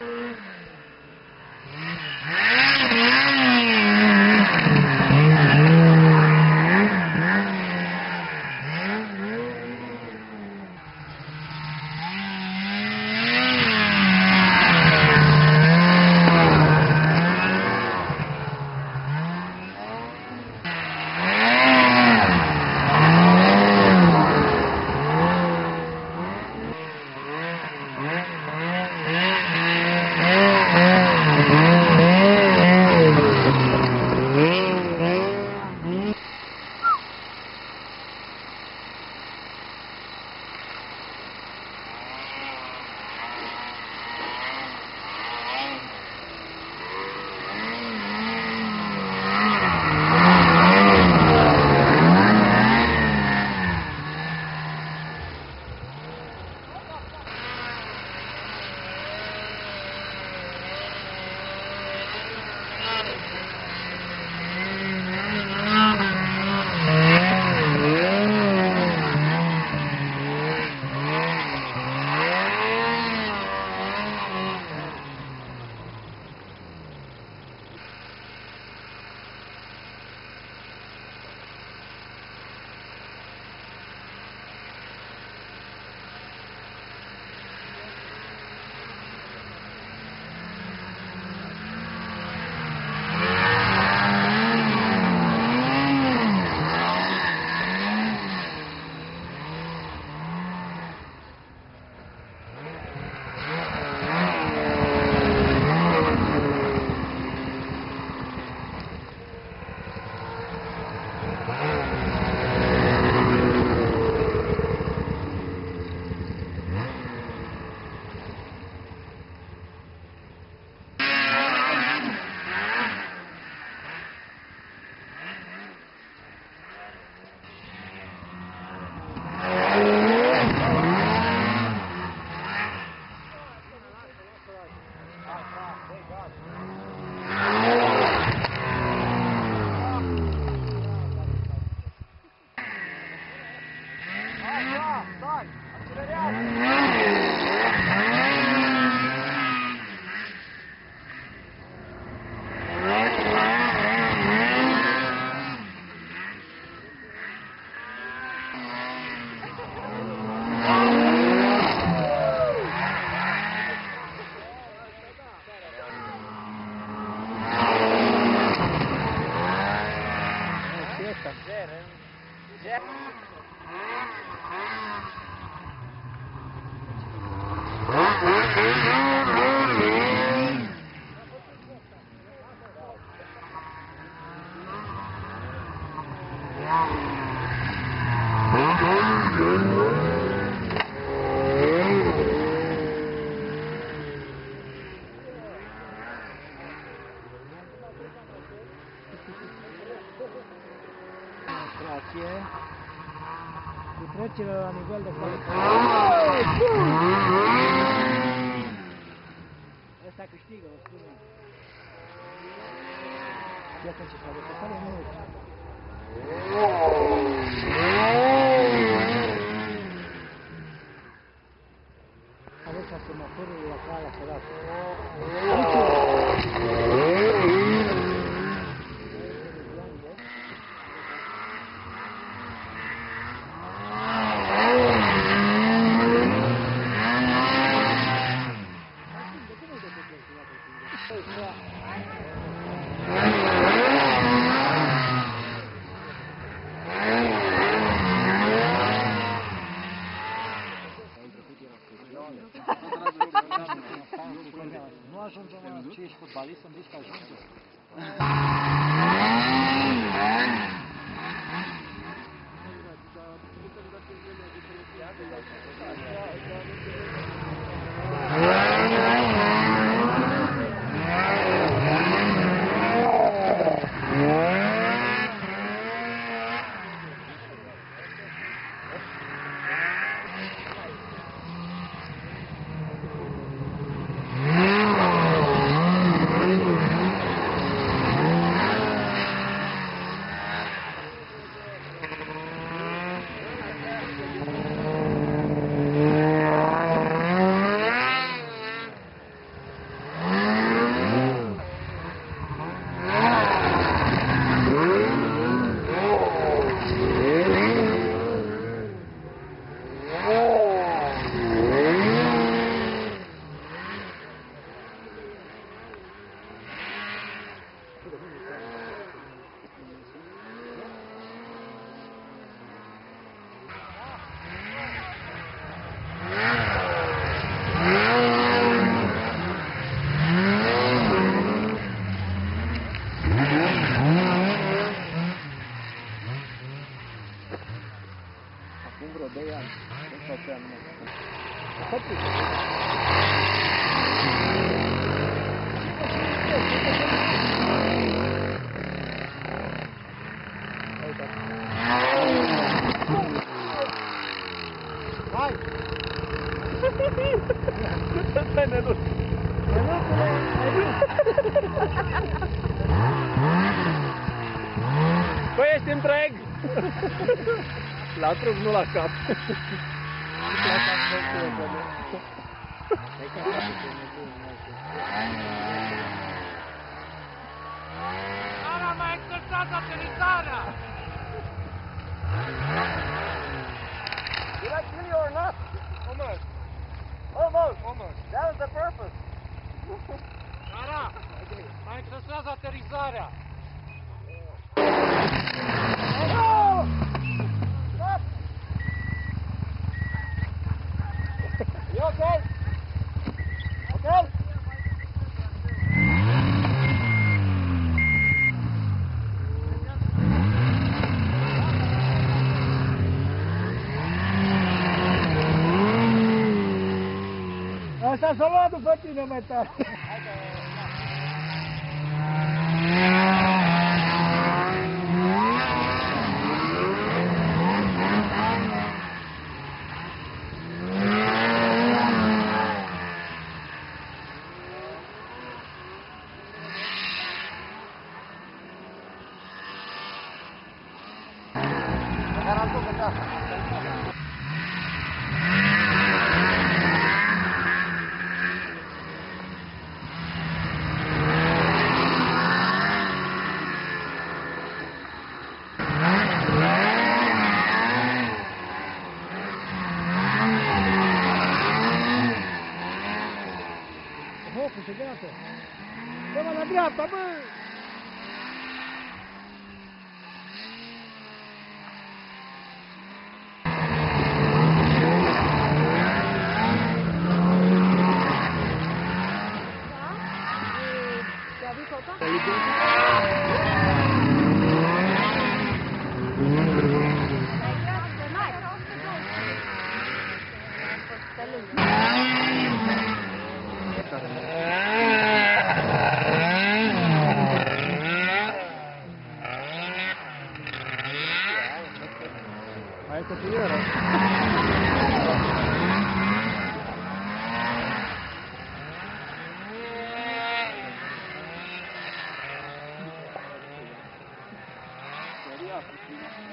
Uhum. Tá. Yeah. sueldo. Está Ya se me ocurre la cara, será. Aveți ca semaforul la calea sărată. Nu ajungem la ce ești fotbalist, să-mi zici că ajunge. Păi ești întreg! La trup, nu la cap. La cap făcut, că nu. Hai că face Dumnezeu, nu știu. Ara mai încălțat aterizarea! Did I kill you or not? Almost. Almost. Almost. That was the purpose. Ara, mai încălțat aterizarea! está solo tu patina, mas tá. se queda. ¡Toma la pues! Thank you.